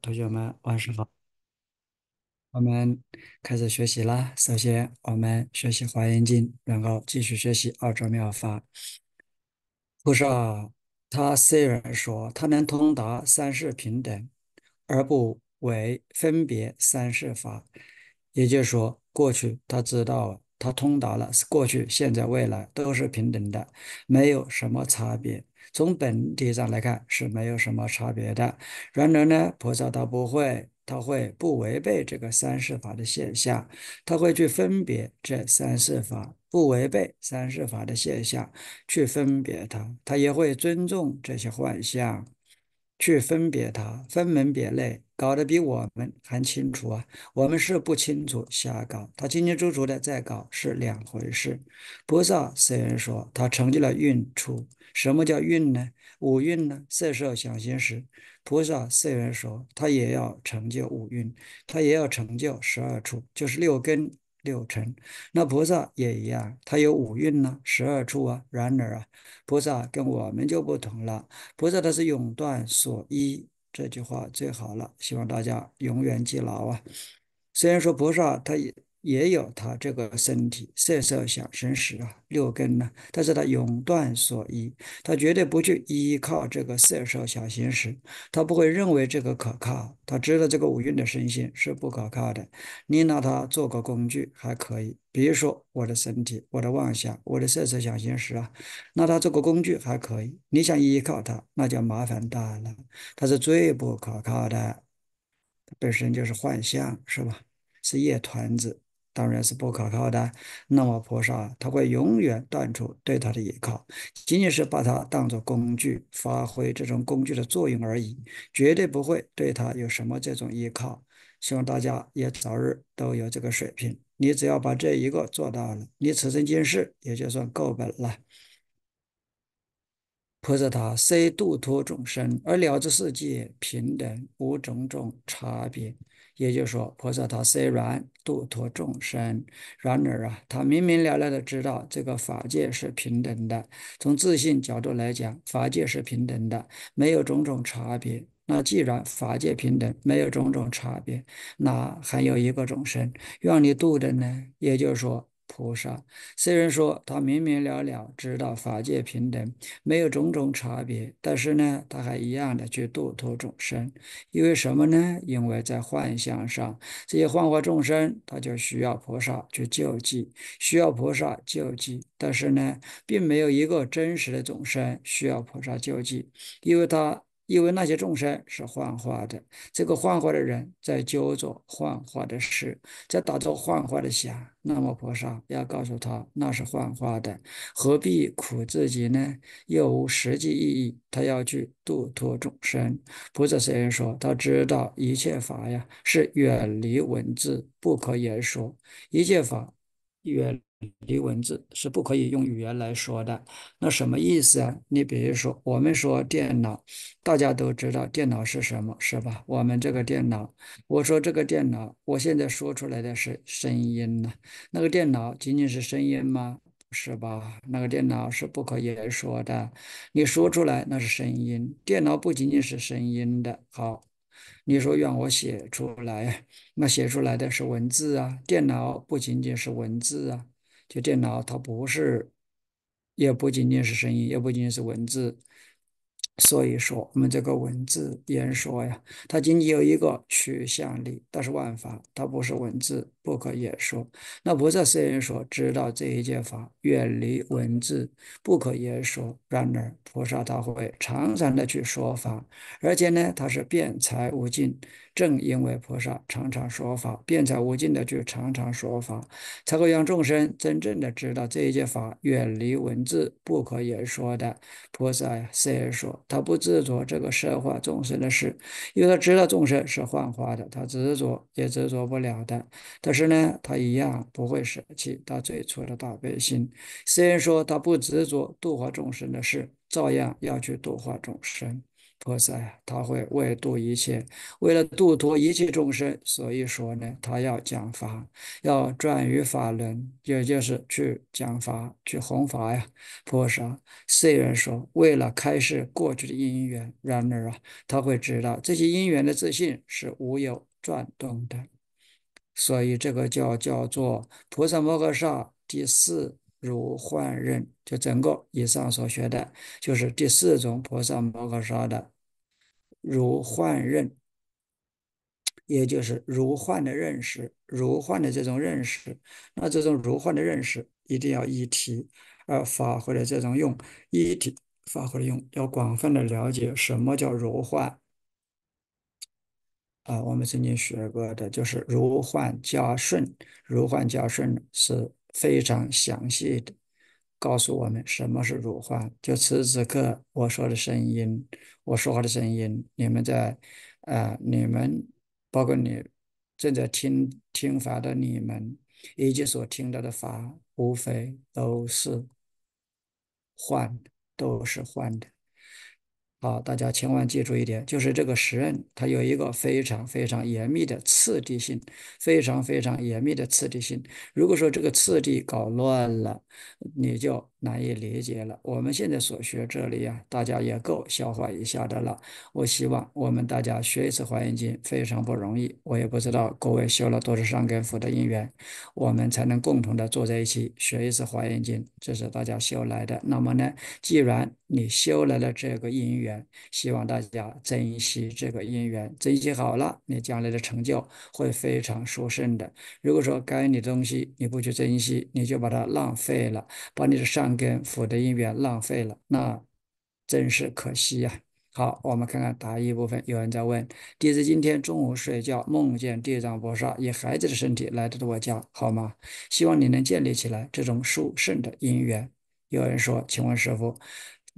同学们，晚上好。我们开始学习啦。首先，我们学习华严经，然后继续学习二周妙法。菩萨他虽然说他能通达三世平等，而不为分别三世法，也就是说，过去他知道他通达了，过去、现在、未来都是平等的，没有什么差别。从本体上来看是没有什么差别的。然而呢，菩萨他不会，他会不违背这个三世法的现象，他会去分别这三世法，不违背三世法的现象去分别它，他也会尊重这些幻象。去分别它，分门别类，搞得比我们还清楚啊！我们是不清楚瞎搞，他清清楚楚的在搞是两回事。菩萨虽然说他成就了运处，什么叫运呢？五运呢？色受想行识。菩萨虽然说他也要成就五运，他也要成就十二处，就是六根。六尘，那菩萨也一样，他有五运呢，十二处啊。然而啊，菩萨跟我们就不同了，菩萨他是永断所依，这句话最好了，希望大家永远记牢啊。虽然说菩萨他也。也有他这个身体色受想行识啊，六根呢，但是他永断所依，他绝对不去依靠这个色受想行识，他不会认为这个可靠，他知道这个五蕴的身心是不可靠的。你拿它做个工具还可以，比如说我的身体、我的妄想、我的色受想行识啊，拿它做个工具还可以。你想依靠它，那就麻烦大了，它是最不可靠的，本身就是幻象，是吧？是叶团子。当然是不可靠的。那么菩萨他会永远断除对他的依靠，仅仅是把它当做工具，发挥这种工具的作用而已，绝对不会对他有什么这种依靠。希望大家也早日都有这个水平。你只要把这一个做到了，你此生今世也就算够本了。菩萨他虽度脱众生，而了知世界平等，无种种差别。也就是说，菩萨他虽然度脱众生，然而啊，他明明了了的知道这个法界是平等的。从自信角度来讲，法界是平等的，没有种种差别。那既然法界平等，没有种种差别，那还有一个众生让你度的呢？也就是说。菩萨虽然说他明明了了知道法界平等，没有种种差别，但是呢，他还一样的去度脱众生。因为什么呢？因为在幻象上，这些幻化众生，他就需要菩萨去救济，需要菩萨救济。但是呢，并没有一个真实的众生需要菩萨救济，因为他。因为那些众生是幻化的，这个幻化的人在揪着幻化的事，在打着幻化的想，那么菩萨要告诉他那是幻化的，何必苦自己呢？又无实际意义，他要去度脱众生。菩萨虽然说他知道一切法呀是远离文字不可言说，一切法远。离文字是不可以用语言来说的，那什么意思啊？你比如说，我们说电脑，大家都知道电脑是什么，是吧？我们这个电脑，我说这个电脑，我现在说出来的是声音呢，那个电脑仅仅是声音吗？是吧？那个电脑是不可言说的，你说出来那是声音，电脑不仅仅是声音的。好。你说让我写出来，那写出来的是文字啊，电脑不仅仅是文字啊。就电脑，它不是，也不仅仅是声音，也不仅仅是文字。所以说，我们这个文字言说呀，它仅仅有一个取向力，但是万法它不是文字，不可言说。那菩萨虽然说知道这一切法远离文字，不可言说，然而菩萨他会常常的去说法，而且呢，他是辩才无尽。正因为菩萨常常说法，辩才无尽的去常常说法，才会让众生真正的知道这一切法远离文字，不可言说的。菩萨，虽然说。他不执着这个摄化众生的事，因为他知道众生是幻化的，他执着也执着不了的。但是呢，他一样不会舍弃他最初的大悲心。虽然说他不执着度化众生的事，照样要去度化众生。菩萨呀，他会为度一切，为了度脱一切众生，所以说呢，他要讲法，要转于法轮，也就是去讲法，去弘法呀。菩萨虽然说为了开示过去的因缘，然而啊，他会知道这些因缘的自信是无有转动的，所以这个叫叫做菩萨摩诃萨第四如幻任，就整个以上所学的，就是第四种菩萨摩诃萨的如幻任，也就是如幻的认识，如幻的这种认识。那这种如幻的认识一定要一体，而发挥的这种用一体发挥的用，要广泛的了解什么叫如幻。啊，我们曾经学过的就是如幻加顺，如幻加顺是非常详细的告诉我们什么是如幻。就此时此刻我说的声音，我说话的声音，你们在，啊，你们包括你正在听听法的你们，以及所听到的法，无非都是幻，都是幻的。好，大家千万记住一点，就是这个时任它有一个非常非常严密的次第性，非常非常严密的次第性。如果说这个次第搞乱了，你就难以理解了。我们现在所学这里啊，大家也够消化一下的了。我希望我们大家学一次《华严经》非常不容易，我也不知道各位修了多少善根福的因缘，我们才能共同的坐在一起学一次《华严经》，这是大家修来的。那么呢，既然你修来了这个因缘，希望大家珍惜这个因缘，珍惜好了，你将来的成就会非常殊胜的。如果说该你的东西你不去珍惜，你就把它浪费了，把你的善根福的因缘浪费了，那真是可惜呀。好，我们看看答疑部分，有人在问：弟子今天中午睡觉，梦见地藏菩萨以孩子的身体来到我家，好吗？希望你能建立起来这种殊胜的因缘。有人说：请问师傅。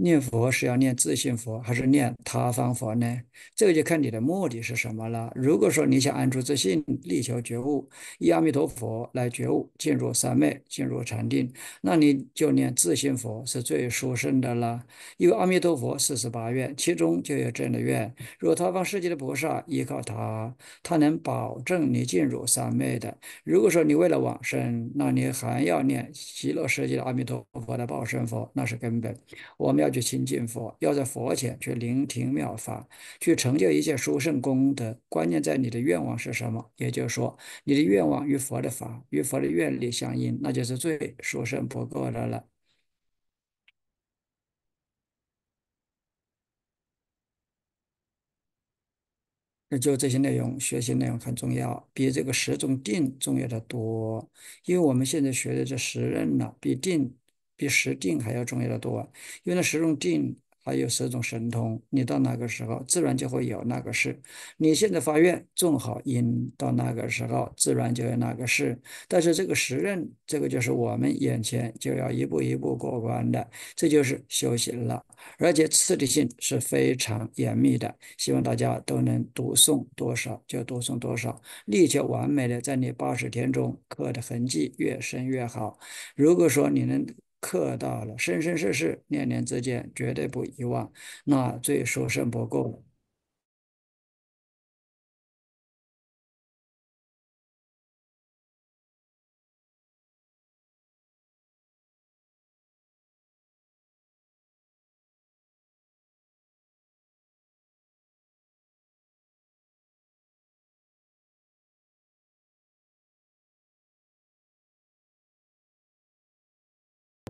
念佛是要念自信佛，还是念他方佛呢？这个就看你的目的是什么了。如果说你想安住自信，力求觉悟，以阿弥陀佛来觉悟，进入三昧，进入禅定，那你就念自信佛是最殊胜的了。因为阿弥陀佛四十八愿，其中就有这样的愿：若他方世界的菩萨依靠他，他能保证你进入三昧的。如果说你为了往生，那你还要念极乐世界的阿弥陀佛的报身佛，那是根本。我们要。去亲近佛，要在佛前去聆听妙法，去成就一切殊胜功德。关键在你的愿望是什么？也就是说，你的愿望与佛的法、与佛的愿力相应，那就是最殊胜不过的了。那就这些内容，学习内容很重要，比这个十种定重要的多。因为我们现在学的这十任呢，比定。比十定还要重要的多，因为那十种定还有十种神通，你到那个时候自然就会有那个事。你现在发愿种好因，到那个时候自然就有那个事。但是这个时任，这个就是我们眼前就要一步一步过关的，这就是修行了。而且次第性是非常严密的，希望大家都能读诵多少就读诵多少，力求完美的在你八十天中刻的痕迹越深越好。如果说你能。刻到了，生生世世，念念之间，绝对不遗忘。那最殊胜不过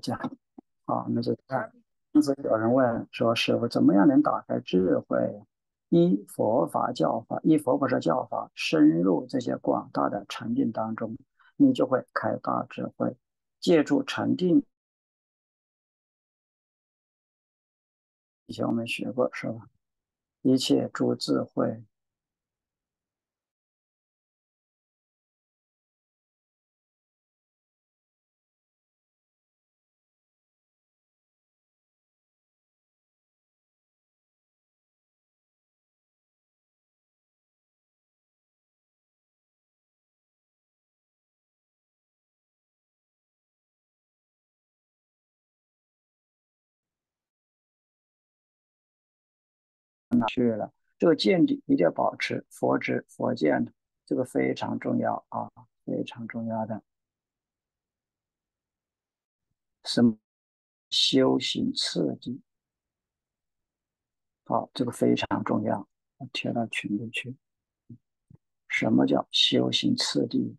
讲，好，那就看。因此有人问说：“师傅，怎么样能打开智慧？依佛法教法，依佛菩萨教法，深入这些广大的禅定当中，你就会开大智慧。借助禅定，以前我们学过，是吧？一切诸智慧。”去了？这个见地一定要保持佛知佛见，这个非常重要啊，非常重要的。什么修行次第？好，这个非常重要，我贴到群里去。什么叫修行次第？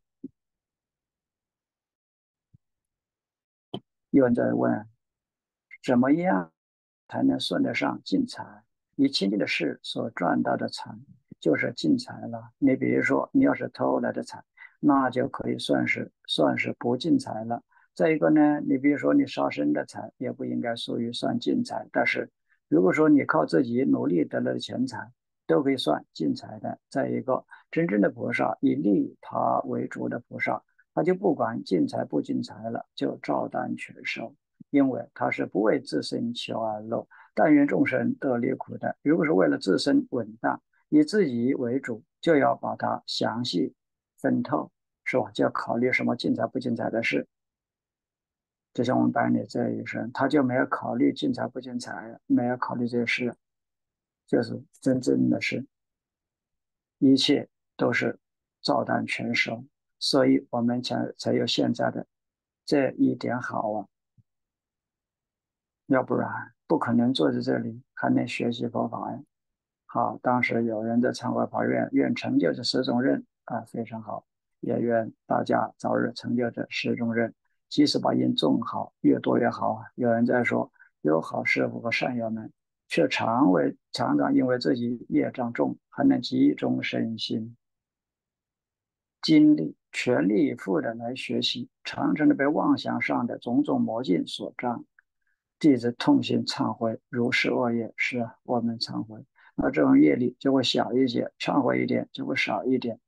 有人在问，怎么样才能算得上进财？你亲近的事所赚到的财，就是进财了。你比如说，你要是偷来的财，那就可以算是算是不进财了。再一个呢，你比如说你杀生的财，也不应该属于算进财。但是如果说你靠自己努力得来的钱财，都可以算进财的。再一个，真正的菩萨以利他为主的菩萨。他就不管进财不进财了，就照单全收，因为他是不为自身求安乐，但愿众生得离苦的。如果是为了自身稳当，以自己为主，就要把它详细分透，是吧？就要考虑什么进财不进财的事。就像我们班里这一生，他就没有考虑进财不进财，没有考虑这些事，就是真正的是，一切都是照单全收。所以我们才才有现在的这一点好啊，要不然不可能坐在这里还能学习佛法呀。好，当时有人在忏悔法院愿成就这十种任啊，非常好，也愿大家早日成就这十种任。即使把因种好，越多越好啊。有人在说，有好师傅和善友们，却常为常常因为自己业障重，还能集中身心精力。全力以赴的来学习，常常的被妄想上的种种魔境所障，弟子痛心忏悔，如是恶业，是啊，我们忏悔，那这种业力就会小一些，忏悔一点就会少一点。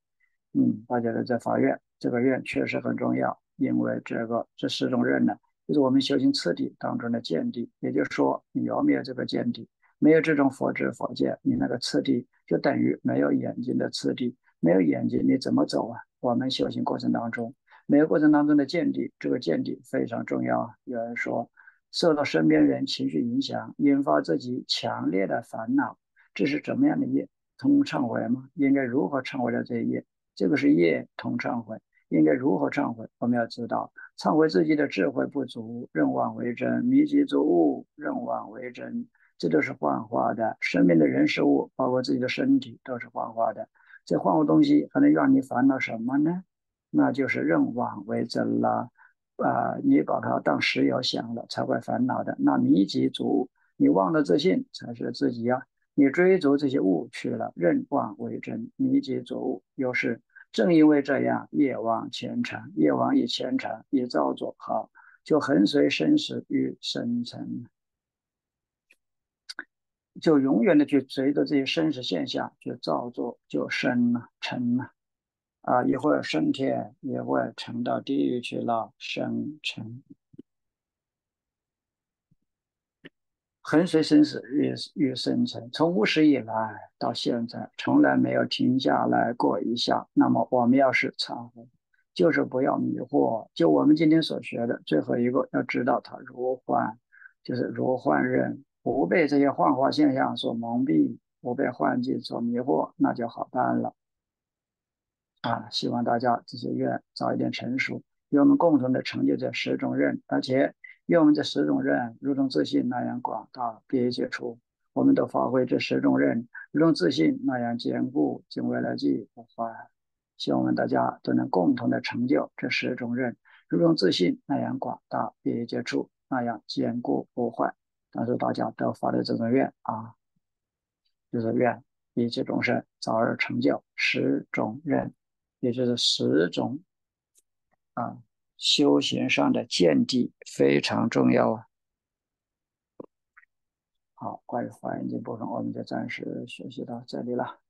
嗯，大家都在发愿，这个愿确实很重要，因为这个这十种愿呢，就是我们修行次第当中的见地，也就是说，你要没有这个见地，没有这种佛知佛见，你那个次第就等于没有眼睛的次第，没有眼睛你怎么走啊？我们修行过程当中，每个过程当中的见地，这个见地非常重要啊。有人说，受到身边人情绪影响，引发自己强烈的烦恼，这是怎么样的业？通忏悔吗？应该如何忏悔的这一业？这个是业通忏悔，应该如何忏悔？我们要知道，忏悔自己的智慧不足，任妄为真，迷己作物，任妄为真，这都是幻化的。身边的人事物，包括自己的身体，都是幻化的。这幻化东西还能让你烦恼什么呢？那就是任妄为真了，啊，你把它当石油想了，才会烦恼的。那迷己足，你忘了自信才是自己呀。你追逐这些物去了，任妄为真，迷己作物。又是正因为这样，业往前缠，业往以前缠，以造作好，就横随生死与生成。就永远的去随着这些生死现象去造作，就生了成了，啊一会儿升天，一会儿沉到地狱去了，生成，横随生死与与生成，从无始以来到现在，从来没有停下来过一下。那么我们要是忏悔，就是不要迷惑。就我们今天所学的最后一个，要知道它如幻，就是如幻人。不被这些幻化现象所蒙蔽，不被幻境所迷惑，那就好办了。啊，希望大家这些愿早一点成熟，愿我们共同的成就这十种任，而且愿我们这十种任如同自信那样广大，别接触，我们都发挥这十种任如同自信那样坚固，敬畏来记不坏。希望我们大家都能共同的成就这十种任如同自信那样广大，别接触，那样坚固不坏。但是大家都发的这种愿啊，就是愿一切众生早日成就十种愿，也就是十种啊修行上的见地非常重要啊。好，关于华严经部分，我们就暂时学习到这里了。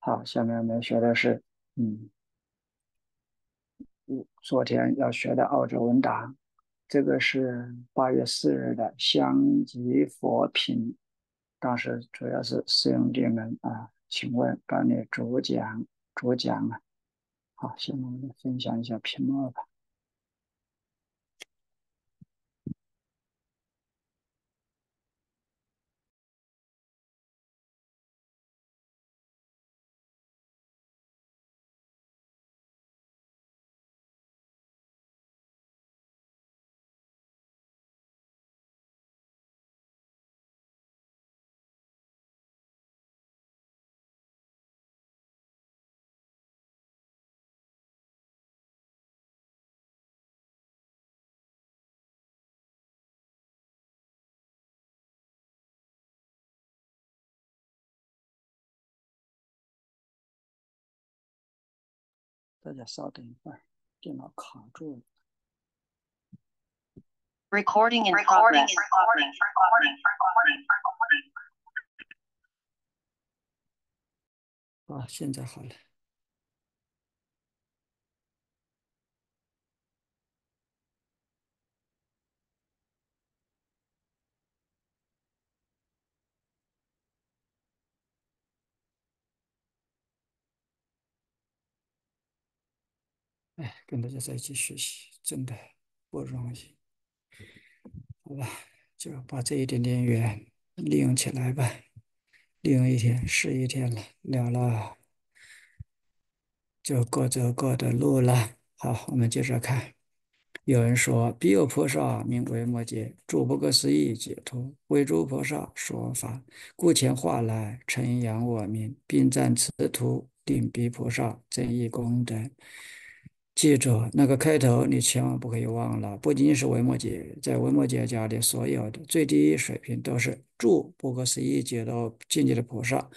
好，下面我们学的是，嗯，昨天要学的澳洲文档。这个是八月四日的香积佛品，当时主要是师兄弟们啊，请问帮你主讲主讲啊，好，现在我们分享一下屏幕吧。大家稍等一会儿，电脑卡住了。Recording in Recording progress. in recording, recording, recording, recording. 啊，现在好了。哎，跟大家在一起学习，真的不容易。好吧，就把这一点点缘利用起来吧。利用一天是一天了，了了，就各走各的路了。好，我们接着看。有人说，必有菩萨名为摩诘，诸不可思议解脱，为诸菩萨说法，故前化来，承扬我名，并赞此图，定彼菩萨增益功德。记住那个开头，你千万不可以忘了。不仅仅是维摩诘，在维摩诘家里所有的最低水平都是住不可思议解脱境界的菩萨。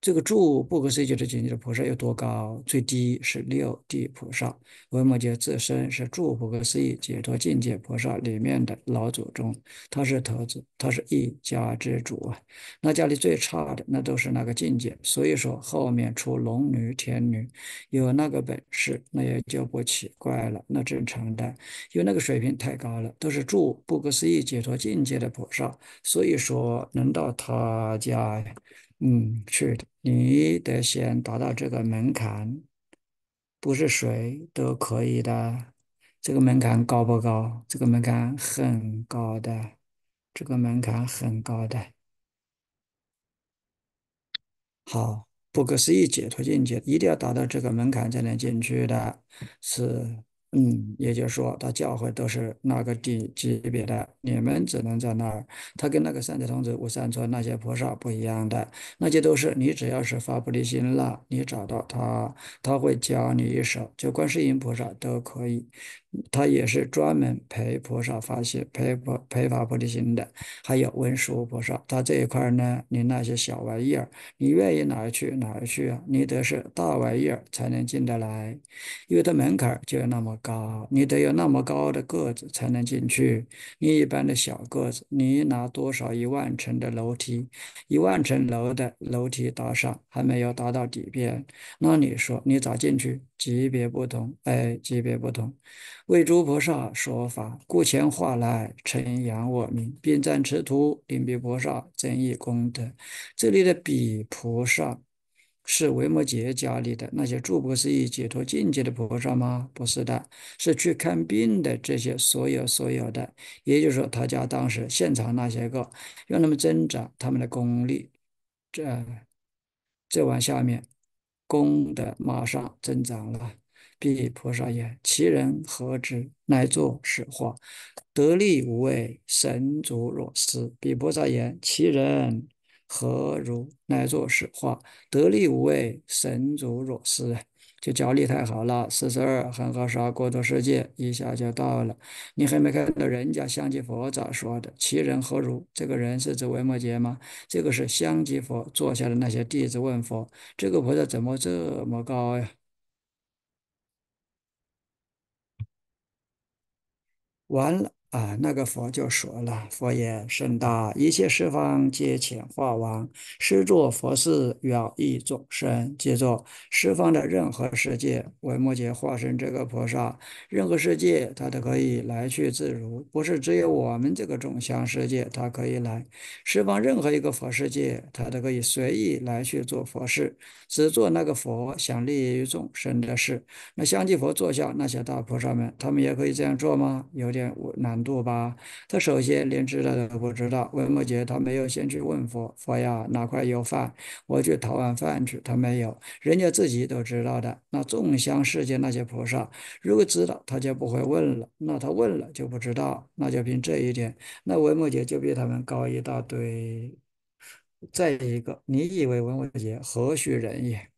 这个住不可思议解脱境界的菩萨有多高？最低是六地菩萨。文摩诘自身是住不可思议解脱境界菩萨里面的老祖宗，他是头子，他是一家之主啊。那家里最差的，那都是那个境界。所以说，后面出龙女、天女，有那个本事，那也就不奇怪了，那正常的。因为那个水平太高了，都是住不可思议解脱境界的菩萨，所以说能到他家，嗯，是的，你得先达到这个门槛，不是谁都可以的。这个门槛高不高？这个门槛很高的，这个门槛很高的。好，不可思议解脱境界，一定要达到这个门槛才能进去的，是，嗯，也就是说，他教会都是那个地级别的，你们只能在那儿。他跟那个三才童子、五三尊那些菩萨不一样的，那些都是你只要是发菩提心了，你找到他，他会教你一手，就观世音菩萨都可以。他也是专门陪菩萨发心、陪菩陪发菩提心的，还有文殊菩萨。他这一块呢，你那些小玩意儿，你愿意哪儿去哪儿去啊？你得是大玩意儿才能进得来，因为它门槛儿就有那么高，你得有那么高的个子才能进去。你一般的小个子，你拿多少一万层的楼梯，一万层楼的楼梯搭上，还没有达到底边，那你说你咋进去？级别不同，哎，级别不同。为诸菩萨说法，故前化来，承扬我名，并赞持图，令彼菩萨增益功德。这里的彼菩萨是维摩诘家里的那些诸不可思议解脱境界的菩萨吗？不是的，是去看病的这些所有所有的。也就是说，他家当时现场那些个，让他们增长他们的功力，这这往下面，功德马上增长了。比菩萨言：“其人何之？乃作是话，得力无畏，神足若斯。”比菩萨言：“其人何如？乃作是话，得力无畏，神足若斯。”就教力太好了，四十二恒河沙国土世界一下就到了。你还没看到人家香积佛咋说的？其人何如？这个人是指维摩诘吗？这个是香积佛坐下的那些弟子问佛：这个菩萨怎么这么高呀？完了啊，那个佛就说了：“佛言，甚大，一切十方皆遣化王，施作佛事，饶益众生。记住，十方的任何世界，为摩诘化身这个菩萨，任何世界他都可以来去自如，不是只有我们这个众相世界他可以来。十方任何一个佛世界，他都可以随意来去做佛事，只做那个佛想利益于众生的事。那香积佛座下那些大菩萨们，他们也可以这样做吗？有点难度吧？他首先连知道都不知道。文摩诘他没有先去问佛，佛呀哪块有饭，我去讨碗饭去。他没有，人家自己都知道的。那众香世界那些菩萨，如果知道，他就不会问了。那他问了就不知道，那就凭这一点，那文摩诘就比他们高一大堆。再一个，你以为文摩诘何许人也？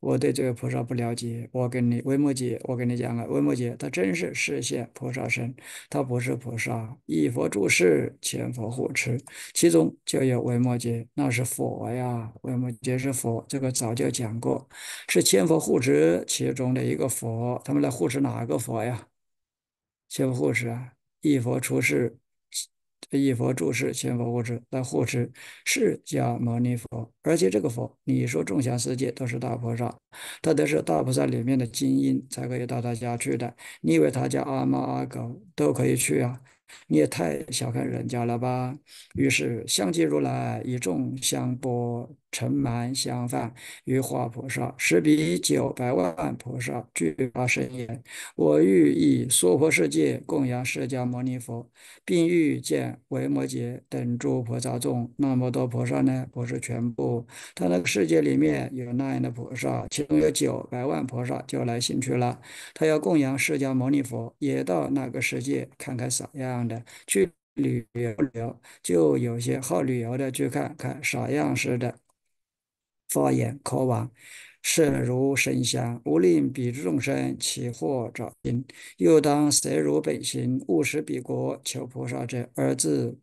我对这个菩萨不了解，我跟你维摩诘，我跟你讲啊，维摩诘他真是实现菩萨身，他不是菩萨，一佛住世，千佛护持，其中就有维摩诘，那是佛呀，维摩诘是佛，这个早就讲过，是千佛护持其中的一个佛，他们来护持哪个佛呀？千佛护持啊，一佛出世。一佛住世，千佛护持但护持释迦牟尼佛，而且这个佛，你说众想世界都是大菩萨，他都是大菩萨里面的精英才可以到他家去的。你以为他家阿猫阿狗都可以去啊？你也太小看人家了吧！于是相继如来以众香波尘满相饭，于化菩萨，十比九百万菩萨俱发声言：我欲以娑婆世界供养释迦牟尼佛，并欲见维摩诘等诸菩萨众。那么多菩萨呢？不是全部，他那个世界里面有那样的菩萨，其中有九百万菩萨就来兴趣了。他要供养释迦牟尼佛，也到那个世界看看啥样的，去旅游，就有些好旅游的去看看啥样式的。发言渴望，摄如神香，无令彼之众生起惑找心，又当摄入本心，勿使彼国求菩萨者，而自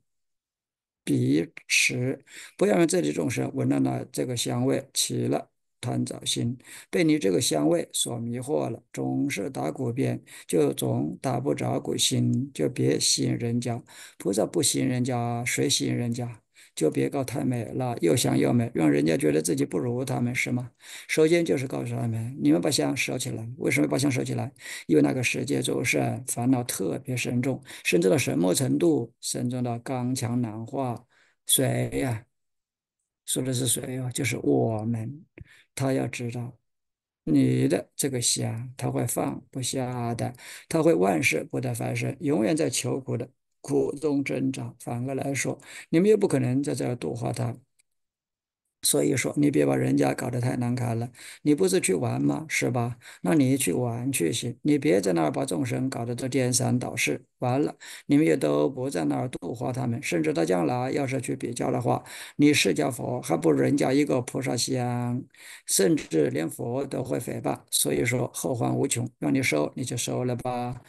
彼持，不要让这里众生闻到了这个香味，起了贪着心，被你这个香味所迷惑了，总是打鼓边，就总打不着鼓心，就别吸引人家。菩萨不吸引人家，谁吸引人家？就别搞太美了，又香又美，让人家觉得自己不如他们，是吗？首先就是告诉他们，你们把香收起来。为什么把香收起来？因为那个世界众生烦恼特别深重，深重到什么程度？深重到刚强难化。谁呀？说的是谁呀？就是我们。他要知道，你的这个香，他会放不下的，他会万事不得翻身，永远在求苦的。苦中挣扎，反过来说，你们又不可能在这儿度化他。所以说，你别把人家搞得太难看了。你不是去玩吗？是吧？那你去玩去行，你别在那儿把众生搞得都颠三倒四。完了，你们也都不在那儿度化他们。甚至到将来要是去比较的话，你释迦佛还不如人家一个菩萨香，甚至连佛都会诽谤。所以说，后患无穷。让你收，你就收了吧。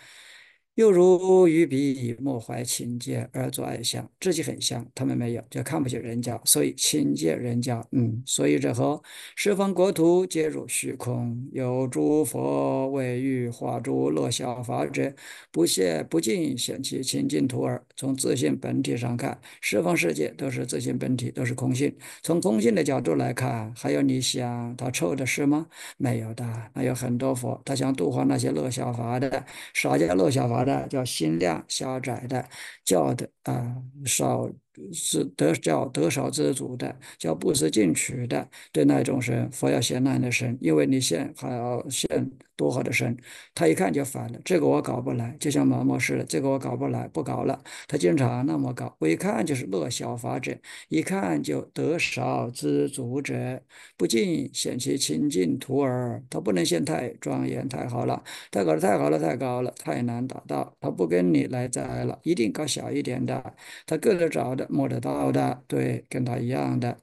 又如与彼莫怀情见而作爱相，自己很像，他们没有，就看不起人家，所以亲见人家。嗯，所以这和十方国土皆如虚空，有诸佛为欲化诸乐小法者，不现不尽显其清净土耳。从自性本体上看，十方世界都是自性本体，都是空性。从空性的角度来看，还有你想他臭的是吗？没有的，还有很多佛，他想度化那些乐小法的。啥叫乐小法？的叫心量狭窄的，叫的啊少是得叫得少知足的，叫不思进取的，对那种神，佛要现那样的神，因为你现还要现多好的神，他一看就烦了，这个我搞不来，就像毛毛似的，这个我搞不来，不搞了。他经常那么搞，我一看就是乐小法者，一看就得少知足者，不尽显其清净徒儿，他不能现太庄严太好了，他搞得太好了，太高了，太难达到。他不跟你来摘了，一定搞小一点的。他够得着的，摸得到的，对，跟他一样的。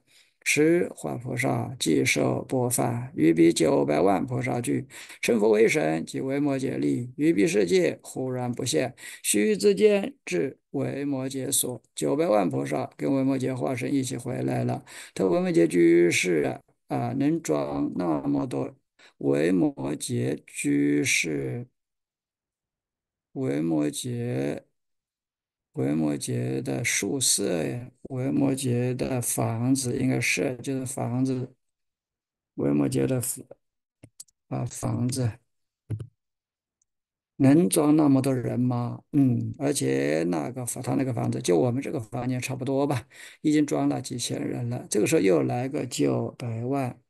十化菩萨即受钵饭，于彼九百万菩萨聚，成佛为神，即为摩诘利。于彼世界忽然不现，须臾之间至为摩诘所。九百万菩萨跟维摩诘化身一起回来了。他维摩诘居士啊，能装那么多维摩诘居士。维摩诘，维摩诘的宿舍呀，维摩诘的房子应该是就是房子，维摩诘的啊房子能装那么多人吗？嗯，而且那个房他那个房子就我们这个房间差不多吧，已经装了几千人了。这个时候又来个九百万。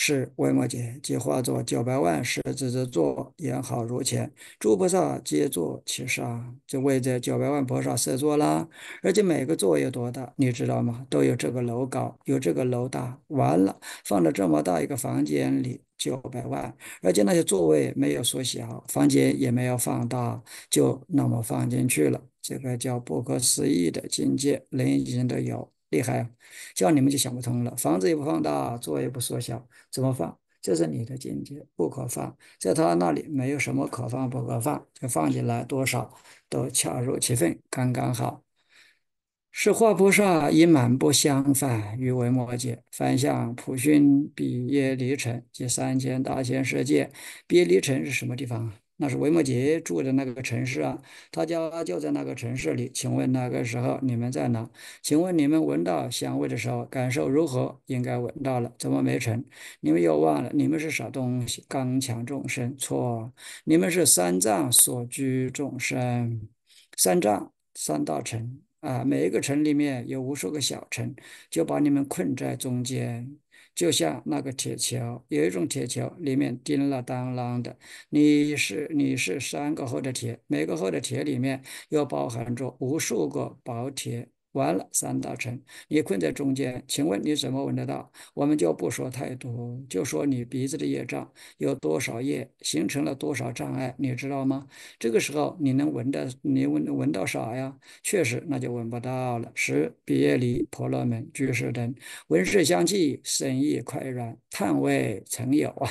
是维摩诘，即化作九百万狮子之座，言好如前。诸菩萨皆坐其上，就为这九百万菩萨设座啦。而且每个座有多大，你知道吗？都有这个楼高，有这个楼大。完了，放在这么大一个房间里，九百万，而且那些座位没有缩小，房间也没有放大，就那么放进去了。这个叫不可思议的境界，人已经都有。厉害啊！这样你们就想不通了，房子也不放大，座也不缩小，怎么放？这是你的境界，不可放。在他那里没有什么可放不可放，就放进来多少都恰如其分，刚刚好。是化菩萨以满不相犯于为末界，反向普熏比耶离城及三千大千世界。比耶离城是什么地方啊？那是维摩诘住的那个城市啊，他家就在那个城市里。请问那个时候你们在哪？请问你们闻到香味的时候感受如何？应该闻到了，怎么没成？你们又忘了，你们是啥东西？刚强众生，错，你们是三藏所居众生，三藏三大城。啊，每一个城里面有无数个小城，就把你们困在中间，就像那个铁桥，有一种铁桥里面叮了当啷的，你是你是三个厚的铁，每个厚的铁里面又包含着无数个薄铁。完了，三大城，你困在中间，请问你怎么闻得到？我们就不说太多，就说你鼻子的业障有多少业，形成了多少障碍，你知道吗？这个时候你能闻的，你闻闻到啥呀？确实，那就闻不到了。十毕业离婆罗门居士等闻是香气，生意快然，叹谓曾有啊！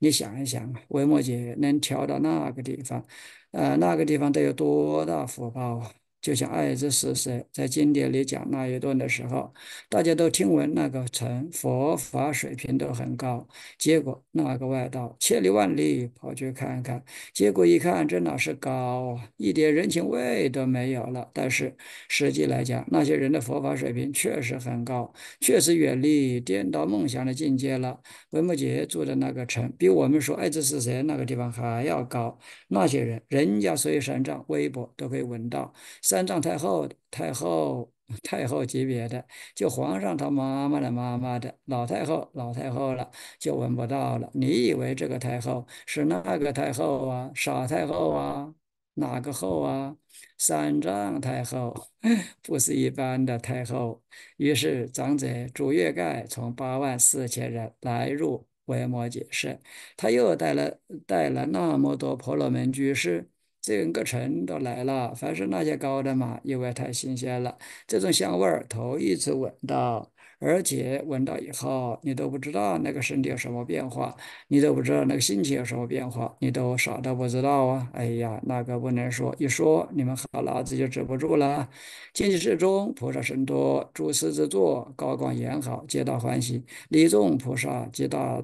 你想一想啊，维摩诘能调到那个地方，呃，那个地方得有多大福报啊！就像爱之死舍在经典里讲那一段的时候，大家都听闻那个城佛法水平都很高，结果那个外道千里万里跑去看看，结果一看这哪是高啊，一点人情味都没有了。但是实际来讲，那些人的佛法水平确实很高，确实远离颠倒梦想的境界了。维摩诘住的那个城，比我们说爱之死舍那个地方还要高。那些人，人家随山上微博都可以闻到。三藏太后太后 太后级别的，就皇上他妈妈的妈妈的老太后老太后了，就闻不到了。你以为这个太后是那个太后啊？傻太后啊？哪个后啊？三藏太后 不是一般的太后。于是长者朱月盖从八万四千人来入维摩诘舍，他又带了带了那么多婆罗门居士。整个城都来了，凡是那些高的嘛，因为太新鲜了，这种香味儿头一次闻到，而且闻到以后，你都不知道那个身体有什么变化，你都不知道那个心情有什么变化，你都啥都不知道啊！哎呀，那个不能说，一说你们好老子就止不住了。经济世中，菩萨甚多，诸狮子座高广严好，皆大欢喜。礼众菩萨皆大。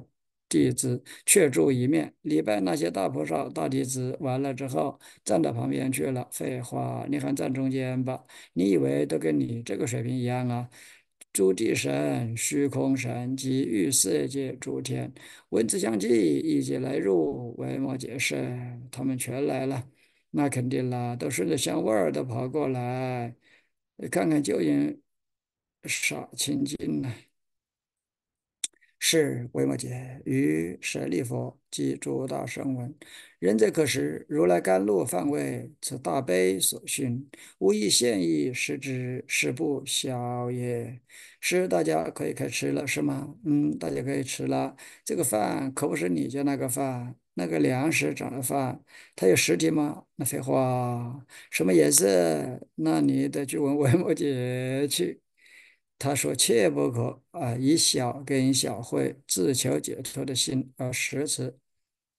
弟子却住一面，礼拜那些大菩萨、大弟子完了之后，站到旁边去了。废话，你还站中间吧？你以为都跟你这个水平一样啊？诸地神、虚空神及欲世界诸天，文字相继，一起来入维摩诘舍，他们全来了。那肯定啦，都顺着香味儿都跑过来，看看究竟啥情景呢？是维摩诘与舍利弗及诸大圣闻，人者可食。如来甘露梵味，此大悲所熏，无以现意食之，食不消也。是大家可以开吃了，是吗？嗯，大家可以吃了。这个饭可不是你家那个饭，那个粮食长的饭，它有实体吗？那废话，什么颜色？那你得去问维摩诘去。他说：“切不可啊，以小根小慧自求解脱的心而食此，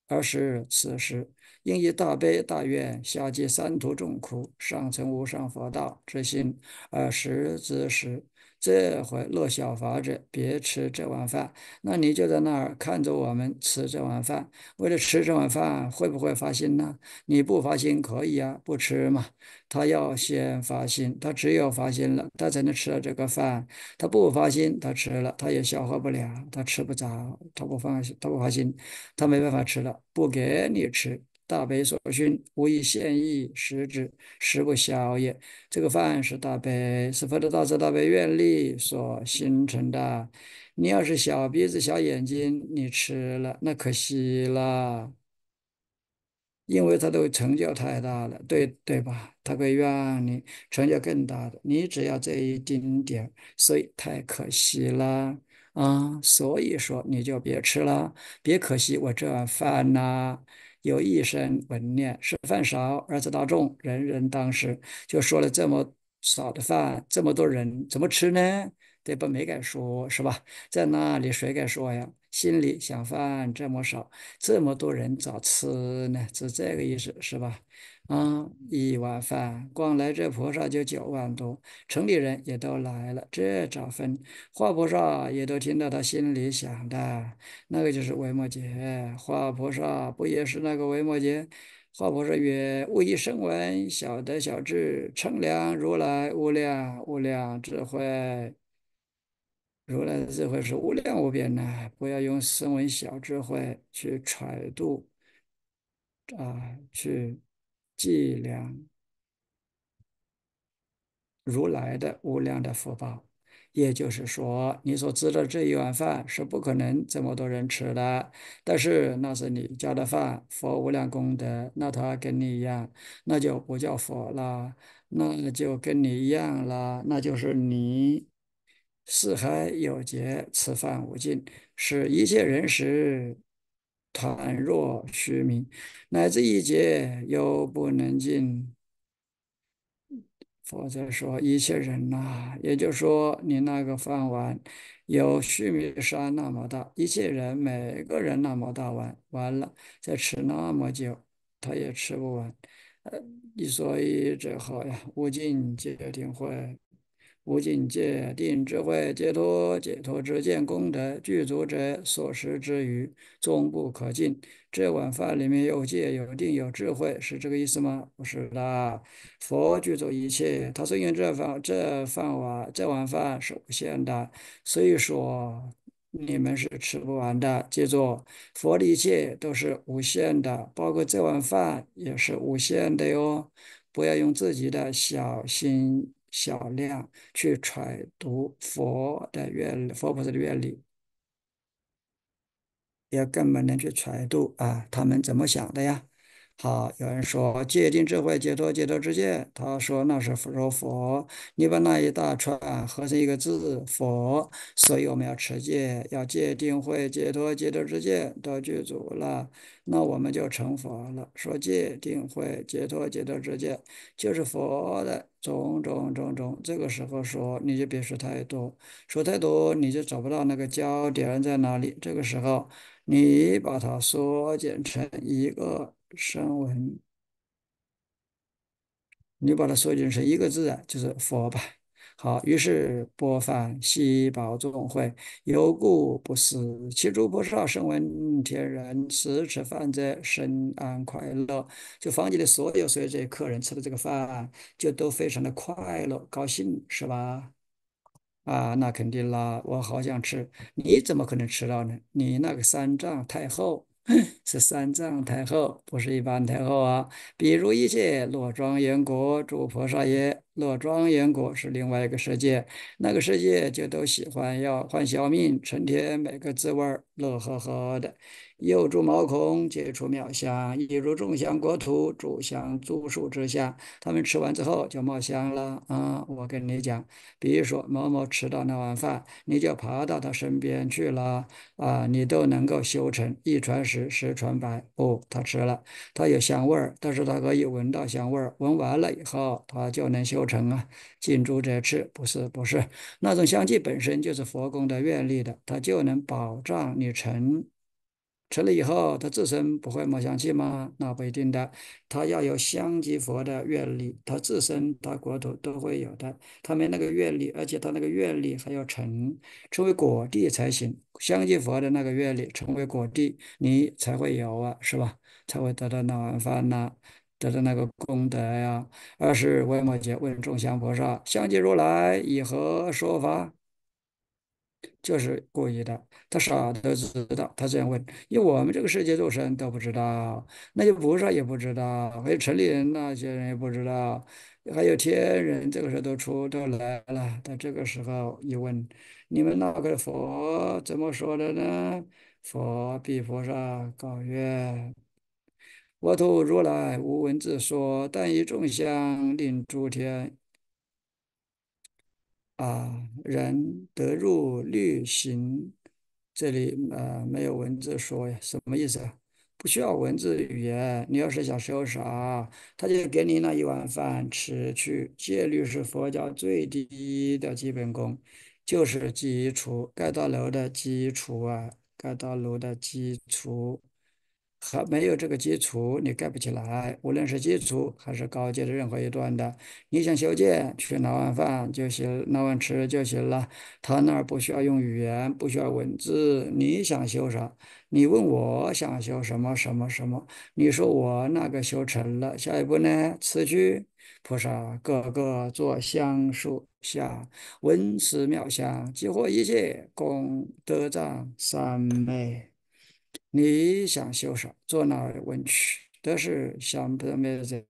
而是此时应以大悲大愿，下济三途众苦，上成无上佛道之心而食之时。”这回落小法者，别吃这碗饭。那你就在那儿看着我们吃这碗饭。为了吃这碗饭，会不会发心呢？你不发心可以啊，不吃嘛。他要先发心，他只有发心了，他才能吃到这个饭。他不发心，他吃了他也消化不了，他吃不着。他不放心，他不发心，他没办法吃了，不给你吃。大悲所熏，无以现意食之，食不消也。这个饭是大悲，是佛的大慈大悲愿力所形成的。你要是小鼻子小眼睛，你吃了那可惜了，因为他的成就太大了，对对吧？他会让你成就更大的，你只要这一丁点，所以太可惜了啊！所以说你就别吃了，别可惜我这碗饭呐。有一声闻念，是饭少，而且大众，人人当食，就说了这么少的饭，这么多人怎么吃呢？对吧？没敢说，是吧？在那里谁敢说呀？心里想饭这么少，这么多人咋吃呢？是这个意思，是吧？啊，一碗饭，光来这菩萨就九万多，城里人也都来了，这咋分？花菩萨也都听到他心里想的，那个就是维摩诘，花菩萨不也是那个维摩诘？花菩萨曰：“吾以声闻，小德小智，称量如来无量无量智慧。如来的智慧是无量无边的，不要用声闻小智慧去揣度啊，去计量。”如来的无量的福报，也就是说，你所知道这一碗饭是不可能这么多人吃的，但是那是你家的饭，佛无量功德，那他跟你一样，那就不叫佛了，那就跟你一样了，那就是你四海有节，吃饭无尽，是一切人时倘若虚名，乃至一劫又不能尽。佛在说一切人呐、也就是说，你那个饭碗有须弥山那么大，一切人每个人那么大碗，完了再吃那么久，他也吃不完。呃，所以最好呀，无尽戒定慧。无尽界定智慧解脱解脱之见功德具足者所食之余终不可尽。这碗饭里面有戒有定有智慧，是这个意思吗？不是的，佛具足一切，他说因这饭这饭碗这碗饭是无限的，所以说你们是吃不完的。记住，佛的一切都是无限的，包括这碗饭也是无限的哟。不要用自己的小心小量去揣度佛的愿，佛菩萨的愿力，也根本能去揣度啊，他们怎么想的呀？好，有人说界定智慧解脱解脱之界，他说那是说佛，你把那一大串合成一个字佛，所以我们要持戒，要戒定慧解脱解脱之界都具足了，那我们就成佛了。说戒定慧解脱解脱之界就是佛的种种种种，这个时候说你就别说太多，说太多你就找不到那个焦点在哪里。这个时候你把它缩减成一个。声闻，你把它缩减成一个字啊，就是佛吧。好，于是播放西宝众会，有故不思，其诸菩萨声闻天人吃吃饭者深安快乐。就房间里所有所有这些客人吃的这个饭，就都非常的快乐高兴，是吧？啊，那肯定啦，我好想吃，你怎么可能吃到呢？你那个三藏太后。是三藏太后，不是一般太后啊。比如一切裸庄严国诸菩萨耶，落庄严国是另外一个世界，那个世界就都喜欢要换小命，成天每个滋味乐呵呵的。又住毛孔皆出妙香，一如众香国土，诸香诸树之下，他们吃完之后就冒香了啊！我跟你讲，比如说某某吃到那碗饭，你就爬到他身边去了啊，你都能够修成一传十，十传百。不，他吃了，他有香味儿，但是他可以闻到香味儿，闻完了以后，他就能修成啊。近朱者赤，不是不是，那种香气本身就是佛功的愿力的，它就能保障你成。成了以后，他自身不会冒香气吗？那不一定的，他要有香积佛的愿力，他自身他国土都会有的。他没那个愿力，而且他那个愿力还要成成为果地才行。香积佛的那个愿力成为果地，你才会有啊，是吧？才会得到那碗饭呐，得到那个功德呀。二是维摩诘问众香菩萨：香积如来以何说法？就是故意的，他啥都知道。他这样问，因为我们这个世界众生都不知道，那些菩萨也不知道，还有城里人那些人也不知道，还有天人，这个时候都出都来了。他这个时候一问，你们那个佛怎么说的呢？佛比菩萨高远：我徒如来无文字说，但以众香令诸天。啊，人得入律行，这里呃没有文字说呀，什么意思啊？不需要文字语言。你要是想修啥，他就给你那一碗饭吃去。戒律是佛教最低的基本功，就是基础，盖大楼的基础啊，盖大楼的基础。还没有这个基础，你盖不起来。无论是基础还是高阶的任何一段的，你想修建，去拿碗饭就行，拿碗吃就行了。他那儿不需要用语言，不需要文字。你想修啥？你问我想修什么什么什么？你说我那个修成了，下一步呢？此去菩萨个个坐香树下，闻思妙香，激活一切功德藏三昧。你想修啥，坐哪儿问去，都是想不没在，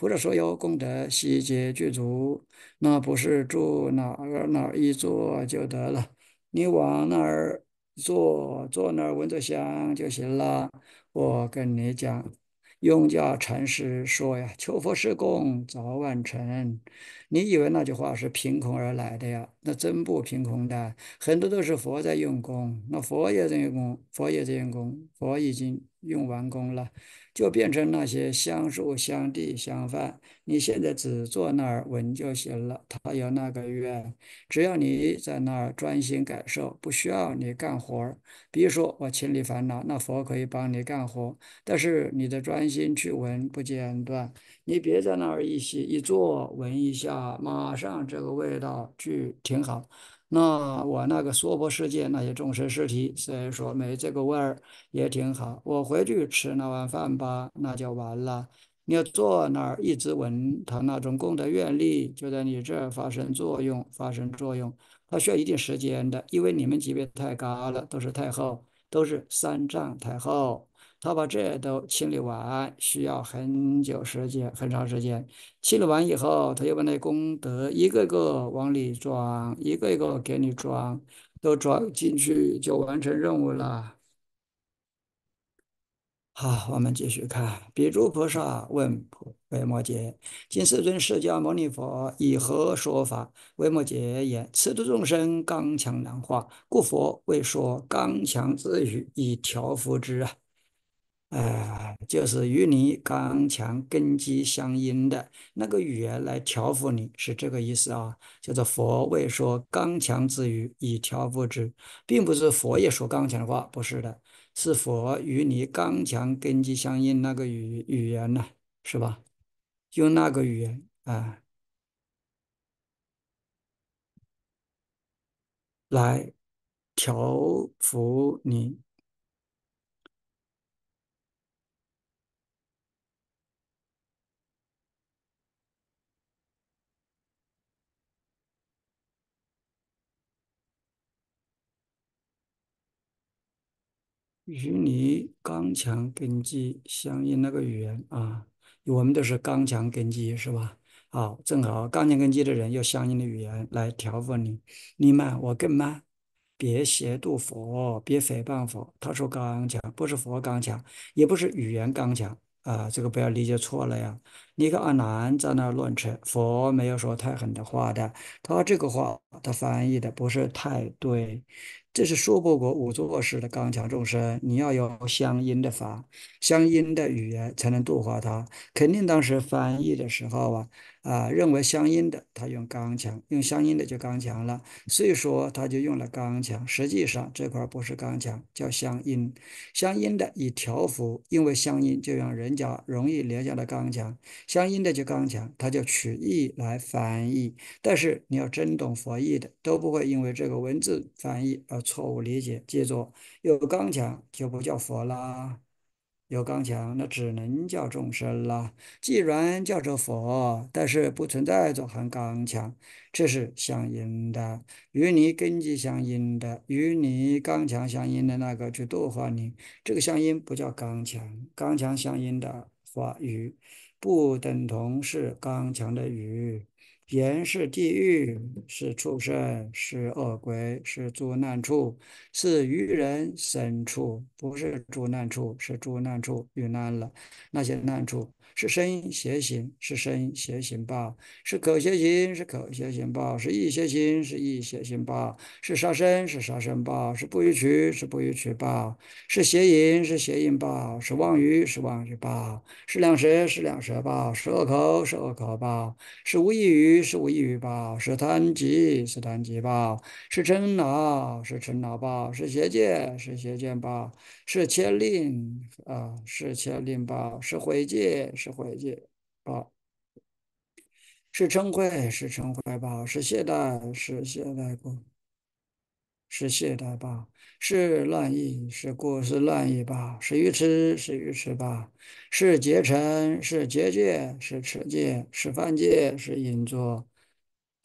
或者说有功德细节具足，那不是住哪儿哪儿一坐就得了，你往那儿坐，坐那儿闻着香就行了。我跟你讲，永嘉禅师说呀：“求佛施功早晚成。”你以为那句话是凭空而来的呀？那真不凭空的，很多都是佛在用功。那佛也在用功，佛也在用功，佛已经用完功了，就变成那些香树、香地、香饭。你现在只坐那儿闻就行了。他有那个愿，只要你在那儿专心感受，不需要你干活儿。比如说我清理烦恼，那佛可以帮你干活，但是你的专心去闻不间断。你别在那儿一吸一坐，闻一下，马上这个味道就挺好。那我那个娑婆世界那些众生尸体，虽然说没这个味儿，也挺好。我回去吃那碗饭吧，那就完了。你要坐那儿一直闻，它那种功德愿力就在你这儿发生作用，发生作用。它需要一定时间的，因为你们级别太高了，都是太后，都是三藏太后。他把这都清理完，需要很久时间，很长时间。清理完以后，他又把那功德一个个往里装，一个一个给你装，都装进去就完成任务了。好，我们继续看。比诸菩萨问普维摩诘：“今世尊释迦牟尼佛以何说法？”维摩诘言：“此度众生刚强难化，故佛为说刚强之语以调伏之啊。”哎，就是与你刚强根基相应的那个语言来调伏你，是这个意思啊。叫做佛为说刚强之语以调伏之，并不是佛也说刚强的话，不是的，是佛与你刚强根基相应那个语语言呢，是吧？用那个语言啊来调伏你。与你刚强根基相应那个语言啊，我们都是刚强根基是吧？好，正好刚强根基的人用相应的语言来调伏你，你慢我更慢，别亵渎佛，别诽谤佛。他说刚强不是佛刚强，也不是语言刚强啊，这个不要理解错了呀。你看阿难在那乱扯，佛没有说太狠的话的，他这个话他翻译的不是太对。这是说不过五座式的刚强众生，你要有相应的法、相应的语言才能度化他。肯定当时翻译的时候啊，啊，认为相应的他用刚强，用相应的就刚强了，所以说他就用了刚强。实际上这块不是刚强，叫相应，相应的以调伏，因为相应就让人家容易联想到刚强，相应的就刚强，他就取义来翻译。但是你要真懂佛意的，都不会因为这个文字翻译而错误理解。记住，有刚强就不叫佛啦，有刚强那只能叫众生啦。既然叫做佛，但是不存在着很刚强，这是相应的，与你根基相应的，与你刚强相应的那个去度化你。这个相应不叫刚强，刚强相应的话语不等同是刚强的语。言是地狱，是畜生，是恶鬼，是诸难处，是愚人深处，不是诸难处，是诸难处遇难了。那些难处是身邪行，是身邪行吧？是口邪行，是口邪行吧？是意邪行，是意邪行吧？是杀生，是杀生吧？是不逾矩，是不逾矩吧？是邪淫，是邪淫吧？是妄语，是妄语吧？是两舌，是两舌吧？是恶口，是恶口吧？是无异语，是无异语吧？是贪嫉，是贪疾吧？是嗔恼，是嗔恼吧？是邪见，是邪见吧？是牵令啊，是牵令吧？是毁戒，是毁戒吧？是嗔恚，是嗔恚吧？是懈怠，是懈怠吧？是懈怠吧？是乱意，是过失乱意吧？是愚痴，是愚痴吧？是结尘，是结界，是持戒，是犯戒，是淫作。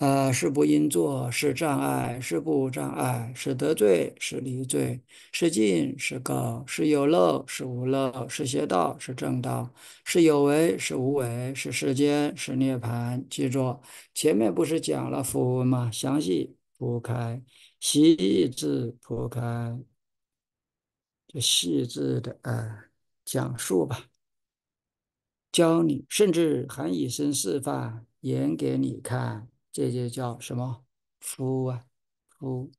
啊，是不应作，是障碍，是不障碍，是得罪，是离罪，是进，是告，是有漏，是无漏，是邪道，是正道，是有为，是无为，是世间，是涅槃。记住，前面不是讲了符文吗？详细铺开，细致铺开，就细致的啊讲述吧，教你，甚至还以身示范，演给你看。这就叫什么敷啊？敷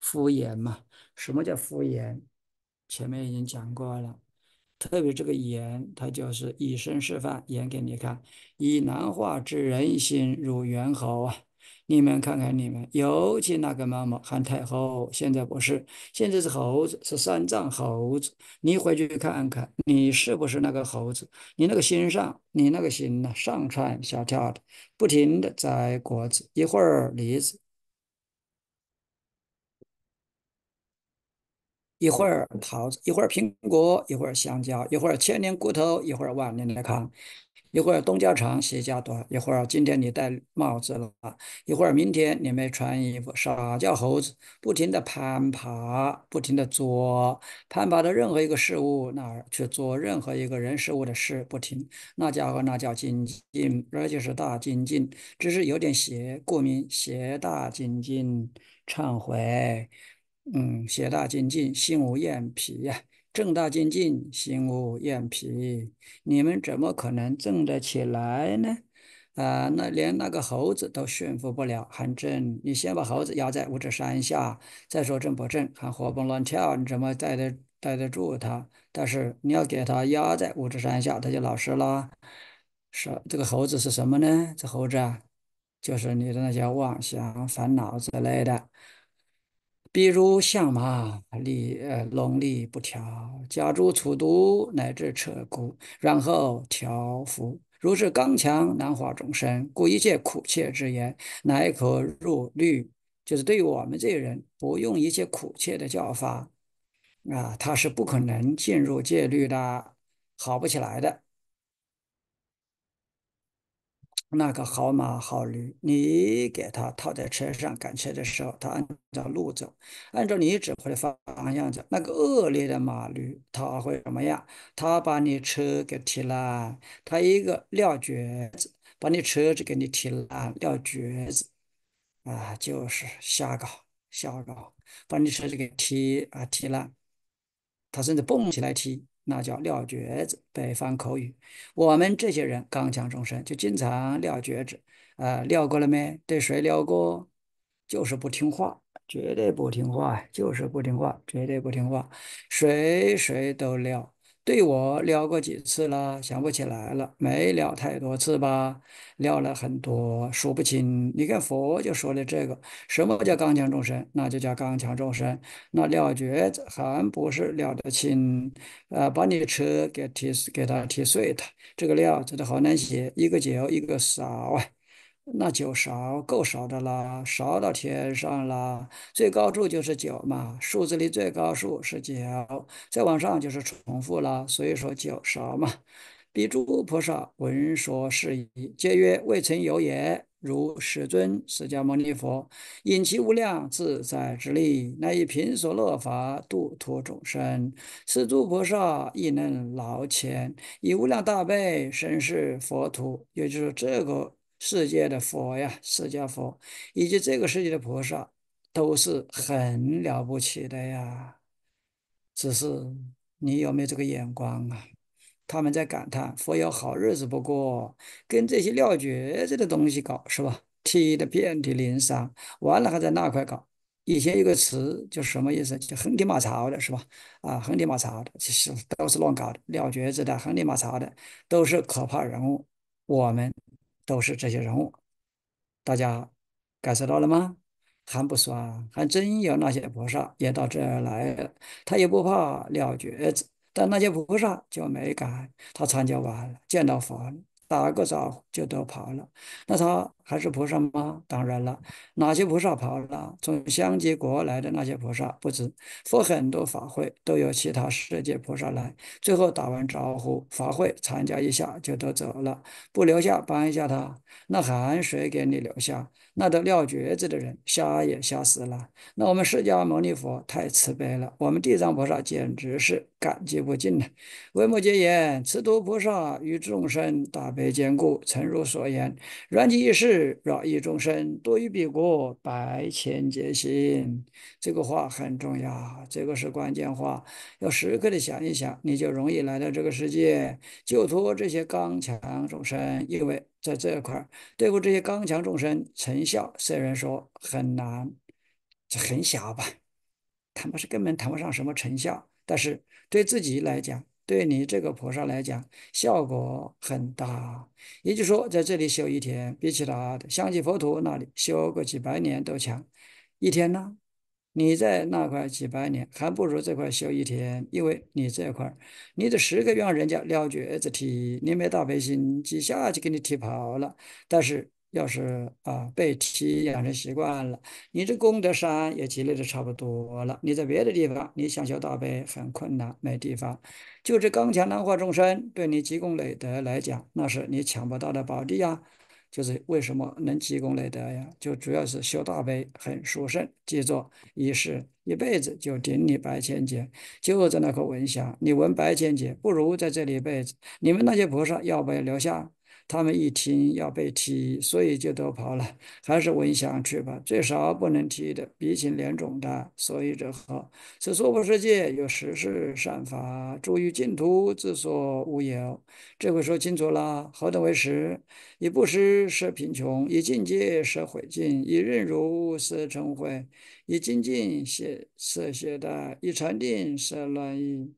敷衍嘛？什么叫敷衍？前面已经讲过了。特别这个言，它就是以身示范，演给你看。以难化之人心如猿猴啊！你们看看你们，尤其那个妈妈喊太后，现在不是，现在是猴子，是三藏猴子。你回去看看，你是不是那个猴子？你那个心上，你那个心呢，上蹿下跳的，不停的摘果子，一会儿梨子，一会儿桃子，一会儿苹果，一会儿香蕉，一会儿千年骨头，一会儿万年的糠。一会儿东家长西家短，一会儿今天你戴帽子了，一会儿明天你没穿衣服，啥叫猴子？不停的攀爬，不停的做，攀爬的任何一个事物那儿去做任何一个人事物的事，不停，那家伙那叫精进，而且是大精进，只是有点邪，故名邪大精进，忏悔，嗯，邪大精进，心无厌疲呀。正大精进，心无厌疲，你们怎么可能正得起来呢？啊，那连那个猴子都驯服不了，还正？你先把猴子压在五指山下，再说正不正？还活蹦乱跳，你怎么带得带得住他？但是你要给他压在五指山下，他就老实了。是这个猴子是什么呢？这猴子啊，就是你的那些妄想、烦恼之类的。比如相马力呃龙力不调，家住粗毒乃至彻骨，然后调伏。如是刚强难化众生，故一切苦切之言，乃可入律。就是对于我们这些人，不用一切苦切的教法啊，他是不可能进入戒律的，好不起来的。那个好马好驴，你给它套在车上赶车的时候，它按照路走，按照你指挥的方向走。那个恶劣的马驴，它会怎么样？它把你车给踢烂，它一个撂蹶子，把你车子给你踢烂，撂蹶子啊，就是瞎搞瞎搞，把你车子给踢啊踢烂，它甚至蹦起来踢。那叫撂蹶子，北方口语。我们这些人刚强中生，就经常撂蹶子。啊，撂过了没？对谁撂过？就是不听话，绝对不听话，就是不听话，绝对不听话，谁谁都撂。对我聊过几次了，想不起来了，没聊太多次吧？聊了很多，数不清。你看佛就说了这个，什么叫刚强众生？那就叫刚强众生。那了觉子还不是了得清？啊，把你的车给踢，给他踢碎它，这个料真的好难写，一个久一个少啊。那九少够少的啦，勺到天上了。最高处就是九嘛，数字里最高数是九，再往上就是重复了，所以说九少嘛。彼诸菩萨闻说是已，皆曰未曾有也。如世尊释迦牟尼佛，因其无量自在之力，乃以贫所乐法度脱众生。是诸菩萨亦能劳谦，以无量大悲身视佛土，也就是这个。世界的佛呀，释迦佛以及这个世界的菩萨都是很了不起的呀，只是你有没有这个眼光啊？他们在感叹佛有好日子不过，跟这些撂蹶子的东西搞是吧？踢得遍体鳞伤，完了还在那块搞。以前有个词就什么意思？就横踢马槽的是吧？啊，横踢马槽的，其实都是乱搞的，撂蹶子的，横踢马槽的，都是可怕人物。我们都是这些人物，大家感受到了吗？还不算，还真有那些菩萨也到这儿来了，他也不怕撂蹶子，但那些菩萨就没敢，他参加完了，见到佛，打个招呼就都跑了。那他还是菩萨吗？当然了，哪些菩萨跑了？从香积国来的那些菩萨不知，佛很多法会都有其他世界菩萨来，最后打完招呼，法会参加一下就都走了，不留下帮一下他，那还谁给你留下？那都撂蹶子的人，吓也吓死了。那我们释迦牟尼佛太慈悲了，我们地藏菩萨简直是感激不尽了。维摩诘言：“此度菩萨与众生大悲坚固，诚如所言。然其一世，饶益众生，多于彼国百千劫心。”这个话很重要，这个是关键话，要时刻的想一想，你就容易来到这个世界，救脱这些刚强众生，因为。在这块，对付这些刚强众生，成效虽然说很难，这很小吧，谈不是根本谈不上什么成效，但是对自己来讲，对你这个菩萨来讲，效果很大。也就是说，在这里修一天，比其他的香积佛陀那里修个几百年都强。一天呢？你在那块几百年，还不如这块修一天，因为你这块，你这十个让人家撂蹶子踢，你没大悲心，几下就给你踢跑了。但是要是啊被踢养成习惯了，你这功德山也积累的差不多了。你在别的地方，你想修大悲很困难，没地方。就这刚强难化众生，对你积功累德来讲，那是你抢不到的宝地呀。就是为什么能积功累德呀？就主要是修大悲很殊胜，记住一世一辈子就顶你百千劫，就在那颗闻香，你闻百千劫，不如在这里一辈子。你们那些菩萨要不要留下？他们一听要被踢，所以就都跑了。还是文祥去吧，最少不能踢的鼻青脸肿的。所以这好，此娑婆世界有十世善法，诸于净土之所无有。这回说清楚了，何等为实？以布施摄贫穷，以境界摄毁尽，以忍辱摄嗔恚，以精进摄摄懈怠，以禅定摄乱意。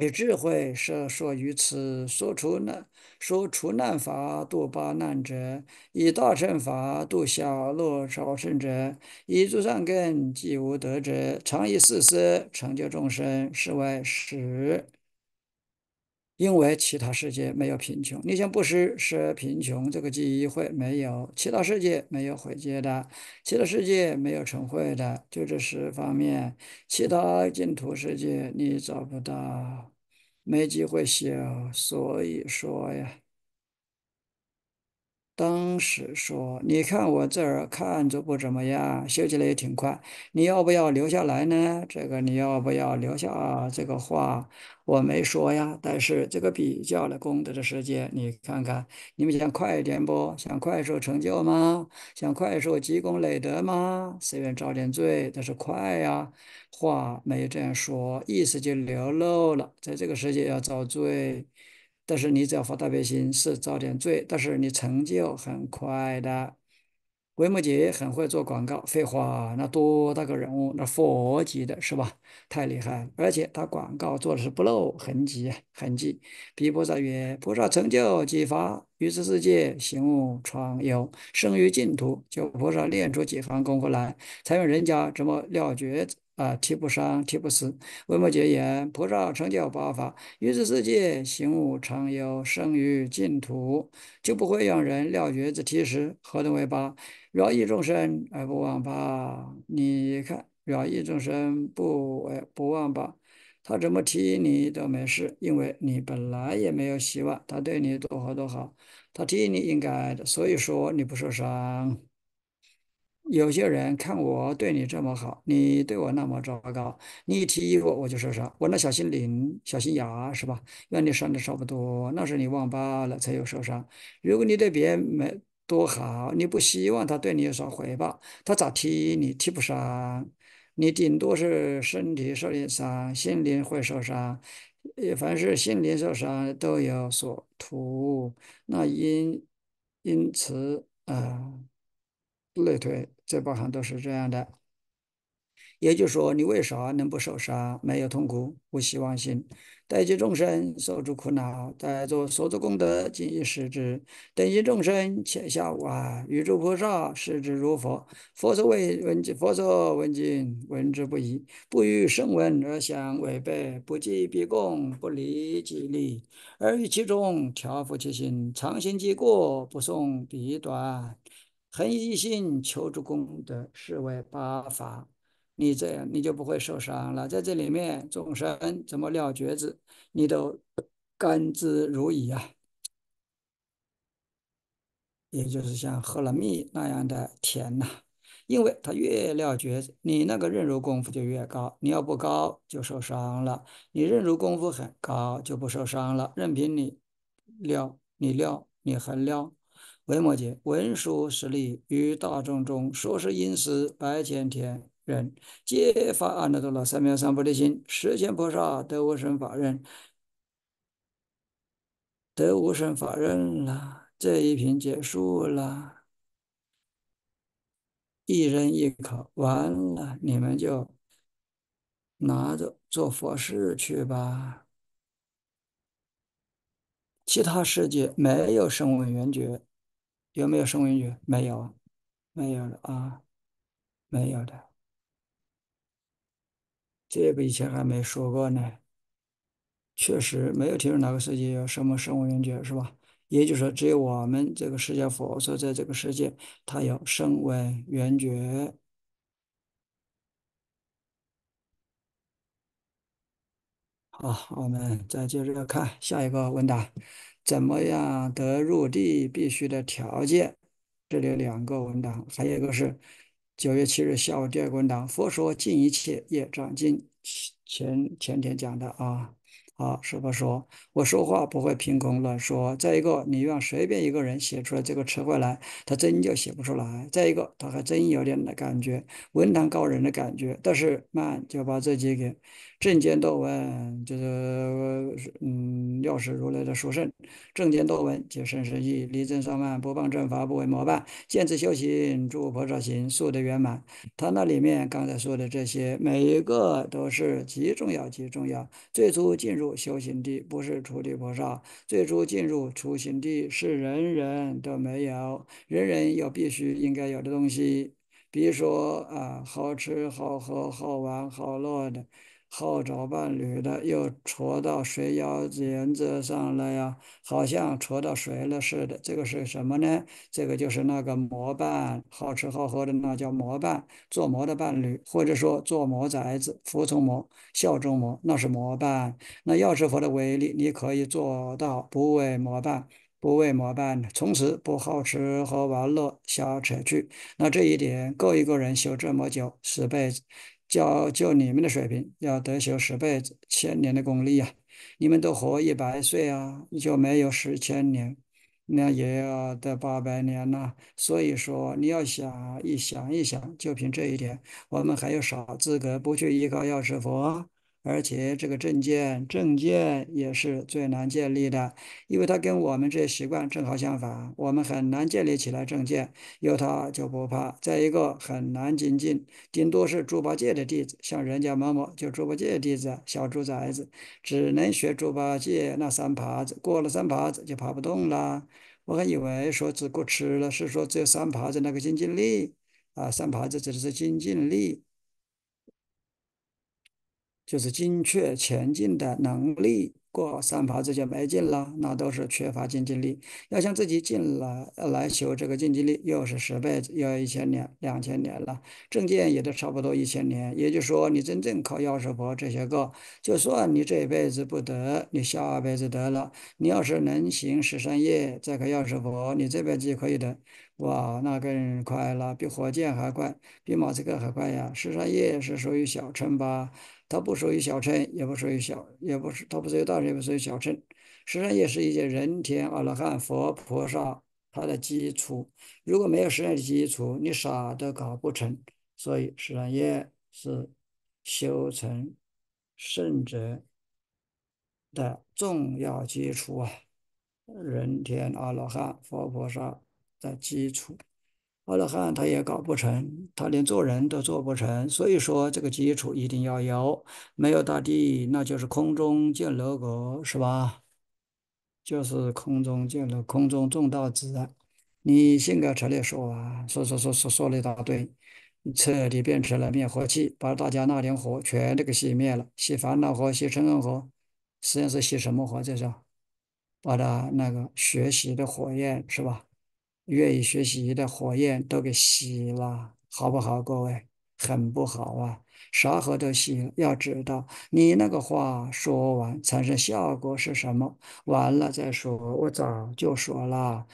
以智慧设说于此，说出难说出难法度八难者，以大乘法度小乐超胜者，以诸善根即无德者，常以四思成就众生，是为十。因为其他世界没有贫穷，你想布施是贫穷这个机会没有，其他世界没有毁戒的，其他世界没有成会的，就这十方面，其他净土世界你找不到，没机会修，所以说呀。当时说：“你看我这儿看着不怎么样，修起来也挺快。你要不要留下来呢？这个你要不要留下？这个话我没说呀。但是这个比较了功德的时间，你看看，你们想快一点不？想快速成就吗？想快速积功累德吗？虽然遭点罪，但是快呀。话没这样说，意思就流露了，在这个世界要遭罪。”但是你只要发大悲心，是遭点罪，但是你成就很快的。维摩诘很会做广告，废话，那多大个人物，那佛级的是吧？太厉害，而且他广告做的是不露痕迹，痕迹。毗菩萨曰：菩萨成就几法，于此世界行无创有，生于净土。就菩萨练出几番功夫来，才用人家这么了觉啊，提不上，提不死。维摩诘言：菩萨成就八法，于此世界行无常有，生于净土，就不会让人了觉子提示。何等为八？饶益众生而不忘八。你看，饶益众生不不忘八，他怎么提你都没事，因为你本来也没有希望他对你多好多好，他提你应该的，所以说你不受伤。有些人看我对你这么好，你对我那么糟糕，你一提我我就受伤。我那小心灵、小心眼是吧？让你伤的差不多，那是你忘报了才有受伤。如果你对别人没多好，你不希望他对你有所回报，他咋踢你踢不伤？你顶多是身体受点伤，心灵会受伤。也凡是心灵受伤都有所图，那因因此啊、类推这包含都是这样的。也就是说，你为啥能不受伤、没有痛苦、无希望性？待济众生，受诸苦恼，在做所作功德，尽以施之。等济众生，且下无碍。与诸菩萨，视之如佛。佛所为闻经，佛所闻经，闻之不疑，不与声闻而相违背，不济必供，不离即利，而于其中调伏其心，常行己过，不送彼短。恒一心求诸功德，是为八法。你这样你就不会受伤了。在这里面，众生怎么了觉子，你都甘之如饴啊，也就是像喝了蜜那样的甜呐、因为他越了觉子，你那个忍辱功夫就越高。你要不高就受伤了，你忍辱功夫很高就不受伤了。任凭你了，你了，你很了。为摩诘文殊师利于大众中说是因时白千天人，皆发阿耨多罗三藐三菩提心，实现菩萨得无生法忍，得无生法忍了。这一品结束了，一人一口，完了，你们就拿着做佛事去吧。其他世界没有声闻缘觉，有没有声闻觉？没有，没有了啊，没有的。这个以前还没说过呢。确实没有听说哪个世界有什么声闻觉，是吧？也就是说，只有我们这个释迦佛所在这个世界，它有声闻缘觉。好，我们再接着看下一个问答：怎么样得入地必须的条件？这里有两个文档，还有一个是九月七日下午第二个文档。佛说尽一切业障经，前前天讲的啊。好，师傅说，我说话不会凭空乱说。再一个，你让随便一个人写出来这个词汇来，他真就写不出来。再一个，他还真有点的感觉，文坛高人的感觉，但是慢就把自己给正见多闻，就是嗯，药师如来的殊胜。正见多闻，皆生实义，力争上慢，不谤正法，不为模范，坚持修行，诸菩萨行，速得圆满。他那里面刚才说的这些，每一个都是极重要，极重要。最初进入修行地，不是初地菩萨；最初进入初行地，是人人都没有，人人有必须应该有的东西。比如说啊，好吃、好喝、好玩、好乐的，好找伴侣的，又戳到谁腰子原则上了呀，好像戳到谁了似的。这个是什么呢？这个就是那个魔伴，好吃好喝的那叫魔伴，做魔的伴侣，或者说做魔崽子，服从魔。效忠魔，那是魔伴。那药师佛的威力，你可以做到不为魔伴，不为魔伴，从此不好吃喝玩乐，瞎扯去。那这一点够一个人修这么久，十辈子。就就你们的水平，要得修十辈子，千年的功力呀、你们都活一百岁啊，你就没有十千年，那也要得八百年呐。所以说，你要想一想一想，就凭这一点。我们还有啥资格不去依靠药师佛？而且这个正见，正见也是最难建立的，因为它跟我们这些习惯正好相反，我们很难建立起来正见，有它就不怕。再一个很难精进，顶多是猪八戒的弟子，像人家某某就猪八戒弟子，小猪崽子，只能学猪八戒那三耙子，过了三耙子就爬不动了。我还以为说只顾吃了，是说只有三耙子那个精进力。啊，三耙子指的是精进力，就是精确前进的能力。过三耙子就没劲了，那都是缺乏精进力。要想自己进来来修这个精进力，又是十辈子，又要一千年、两千年了。正见也都差不多一千年。也就是说，你真正靠药师佛这些个，就算你这一辈子不得，你下辈子得了。你要是能行十善业，再靠药师佛，你这辈子就可以得。哇，那更快了，比火箭还快，比马斯克还快呀！十善业是属于小乘吧？它不属于小乘，也不属于小，也不是，它不属于大乘，也不属于小乘。十善业是一些人天、阿罗汉、佛、菩萨它的基础。如果没有十善的基础，你啥都搞不成。所以十善业是修成圣者的重要基础啊，人天阿罗汉、佛菩萨的基础。阿罗汉他也搞不成，他连做人都做不成，所以说这个基础一定要有，没有大地，那就是空中见楼阁，是吧？就是空中见了空中种稻子。你兴高采烈说啊，说说说说说了一大堆，彻底变成了灭火器，把大家那点火全都给熄灭了，熄烦恼火，熄嗔恨火，实际上是熄什么火？这是把它那个学习的火焰是吧？愿意学习的火焰都给熄了，好不好？各位，很不好啊！啥火都熄了。要知道，你那个话说完，产生效果是什么？完了再说。我早就说了。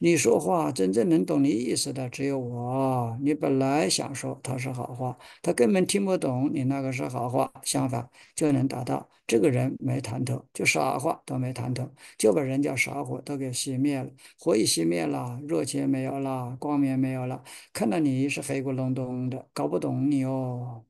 你说话真正能懂你意思的只有我。你本来想说他是好话，他根本听不懂你那个是好话。相反，就能达到这个人没谈透，就傻话都没谈透，就把人家傻火都给熄灭了。火一熄灭了，热情没有了，光明没有了，看到你是黑咕隆咚的，搞不懂你哦。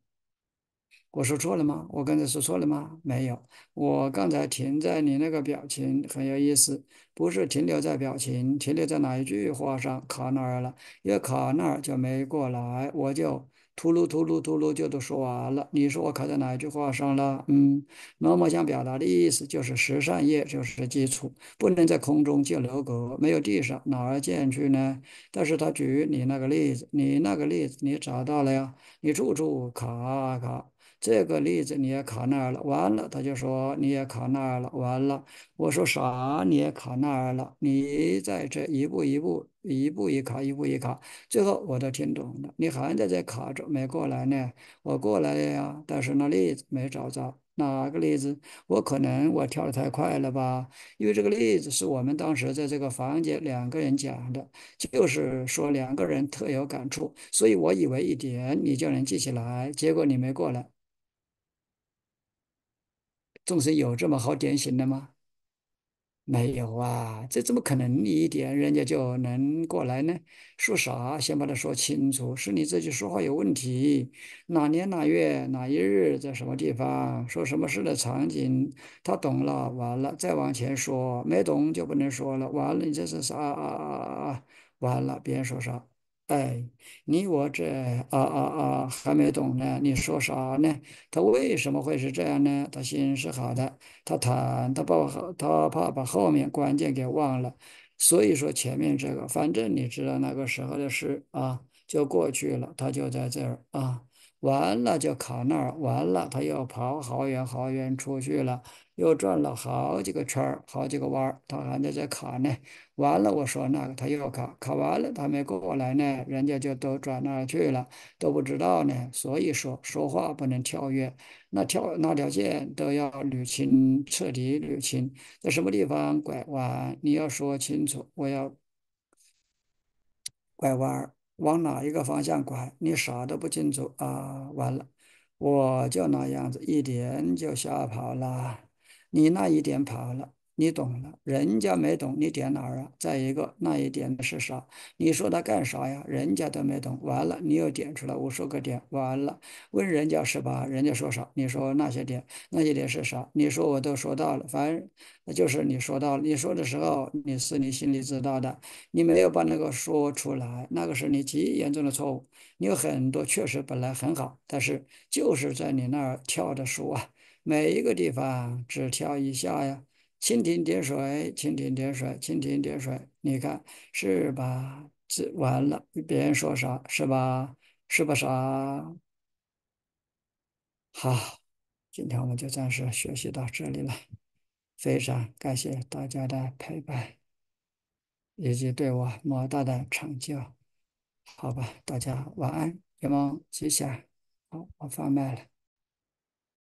我说错了吗？我刚才说错了吗？没有，我刚才停在你那个表情很有意思，不是停留在表情，停留在哪一句话上卡那儿了，要卡那儿就没过来，我就秃噜秃噜秃噜就都说完了。你说我卡在哪一句话上了？嗯，那么想表达的意思就是十善业就是基础，不能在空中建楼阁，没有地上哪儿建去呢？但是他举你那个例子，你那个例子你找到了呀？你处处卡卡。这个例子你也卡那儿了，完了他就说你也卡那儿了，完了我说啥你也卡那儿了，你在这一步一步一步一卡一步一卡，最后我都听懂了，你还在这卡着没过来呢，我过来了呀，但是那例子没找着，哪个例子？我可能我跳的太快了吧，因为这个例子是我们当时在这个房间两个人讲的，就是说两个人特有感触，所以我以为一点你就能记起来，结果你没过来。众生有这么好典型的吗？没有啊，这怎么可能你一点人家就能过来呢？说啥？先把它说清楚，是你自己说话有问题。哪年哪月哪一日在什么地方说什么事的场景，他懂了，完了再往前说，没懂就不能说了。完了，你这是啥啊啊啊啊？完了，别人说啥？哎，你我这啊啊啊还没懂呢，你说啥呢？他为什么会是这样呢？他心是好的，他谈他把他怕把后面关键给忘了，所以说前面这个，反正你知道那个时候的事啊，就过去了，他就在这儿啊，完了就卡那儿，完了他又跑好远好远出去了，又转了好几个圈儿，好几个弯儿，他还在这卡呢。完了，我说那个他又卡卡完了他没过来呢，人家就都转那儿去了，都不知道呢。所以说说话不能跳跃，那跳那条线都要捋清，彻底捋清，在什么地方拐弯，你要说清楚。我要拐弯儿往哪一个方向拐，你啥都不清楚啊！完了，我就那样子一点就吓跑了，你那一点跑了。你懂了，人家没懂，你点哪儿啊？再一个，那一点的是啥？你说他干啥呀？人家都没懂，完了，你又点出来无数个点，完了，问人家是吧？人家说啥？你说那些点，那些点是啥？你说我都说到了，反正那就是你说到了，你说的时候你是你心里知道的，你没有把那个说出来，那个是你极严重的错误。你有很多确实本来很好，但是就是在你那儿跳的书啊，每一个地方只跳一下呀。蜻蜓点水，蜻蜓点水，蜻蜓点水，你看是吧？这完了，别人说啥是吧？是不啥？好，今天我们就暂时学习到这里了，非常感谢大家的陪伴以及对我莫大的成就。好吧，大家晚安，夜梦吉祥。好，我放麦了。